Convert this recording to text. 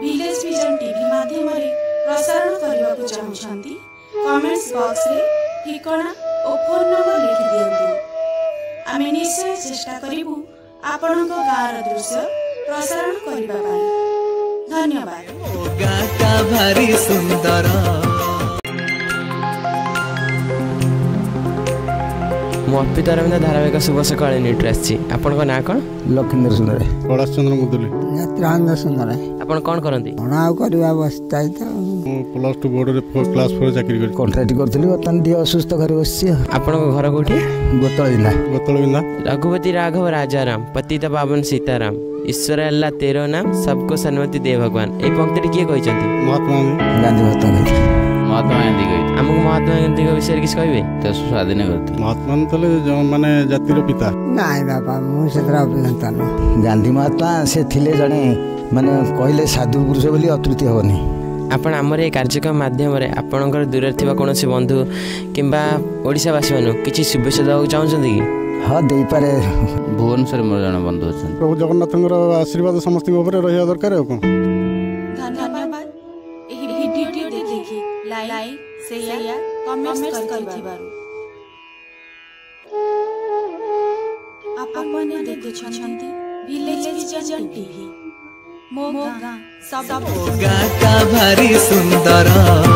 BS mission TV माध्यमले प्रसारण गर्न बाँच चाहन्छन्ती कमेन्ट बक्सले ठेगाना फोन नम्बर लेखि दिनु हामीले सेष्टा गरिवु आपणको गाड दृश्य प्रसारण गरि बालाई धन्यवाद ओ गाता भरी सुन्दर ମୁଁ ଅର୍ପିତ ରବୀନ୍ଦ୍ର ଧାରାବାହିକ ଶୁଭ ସକାଳେ ନ୍ୟୁଜ୍ ଆସିଛି ଆପଣଙ୍କ ନାଁ କ'ଣ ଲକ୍ଷ୍ମୀନ୍ଦ୍ର ସୁନ୍ଦର କୈଳାସ ଚନ୍ଦ୍ର ମୁଦୁଲି ତ୍ରାଣନ୍ଦ୍ର ସୁନ୍ଦର ଆପଣ କ'ଣ କରନ୍ତି କ'ଣ ଆଉ କରିବା ଅବସ୍ଥା ତ ପ୍ଲସ୍ ଟୁ ବୋର୍ଡ଼ରେ କ୍ଲାସ୍ ଫୋର୍ ଚାକିରି କରି କଣ୍ଟ୍ରାକ୍ଟ କରିଥିଲି ବର୍ତ୍ତମାନ ଟିକେ ଅସୁସ୍ଥ ଘରେ ବସିଛି ଆପଣଙ୍କ ଘର କୋଉଠି ଗୋତଳ ବିନ୍ଧା ଗୋତଳ ବିନ୍ଧା ରଘୁପତି ରାଘବ ରାଜାରାମ ପତିତ ପାବନ ସୀତାରାମ ଈଶ୍ୱର ହେଲା ତେର ନାମ ସବକୁ ସନ୍ମତି ଦେ ଭଗବାନ ଏଇ ପଙ୍କ୍ତିଟି କିଏ କହିଛନ୍ତି ମହାତ୍ମା ଗାନ୍ଧୀ ମହାତ୍ମା ଗାନ୍ଧୀ ମହାତ୍ମା ଗାନ୍ଧୀ କହିବେ ଆମକୁ ମହାତ୍ମା ଗାନ୍ଧୀଙ୍କ ବିଷୟରେ କିଛି କହିବେ ଦେଶ ସ୍ୱାଧୀନ କରିଥିଲେ ମହାତ୍ମା ଥିଲେ ମାନେ ଜାତିର ପିତା ନାଇଁ ବାପା ମୁଁ ସେଥିରେ ଅଭିନେତା ନୁହଁ ଗାନ୍ଧୀ ମହାତ୍ମା ସେ ଥିଲେ ଜଣେ ମାନେ କହିଲେ ସାଧୁ ପୁରୁଷ ବୋଲି ଅତୃତି ହେବନି ଆପଣ ଆମର ଏହି କାର୍ଯ୍ୟକ୍ରମ ମାଧ୍ୟମରେ ଆପଣଙ୍କର ଦୂରରେ ଥିବା କୌଣସି ବନ୍ଧୁ କିମ୍ବା ଓଡ଼ିଶାବାସୀମାନଙ୍କୁ କିଛି ଶୁଭେଚ୍ଛା ଦେବାକୁ ଚାହୁଁଛନ୍ତି କି ହଁ ଦେଇପାରେ ଭୁବନେଶ୍ୱରରେ ମୋର ଜଣେ ବନ୍ଧୁ ଅଛନ୍ତି ପ୍ରଭୁ ଜଗନ୍ନାଥଙ୍କର ଆଶୀର୍ବାଦ ସମସ୍ତଙ୍କ ଉପରେ ରହିବା ଦରକାର ଆଉ କ'ଣ ଲାଇକ୍ ସେୟାର କମେଣ୍ଟ କରିଥିବାରୁ ଆପଣମାନେ ଦେଖୁଛନ୍ତି ଭିଲେଜ ବିଜନ ଟିଭି ମୋ ଗାଁ ମୋ ଗାଁ का भारी सुंदर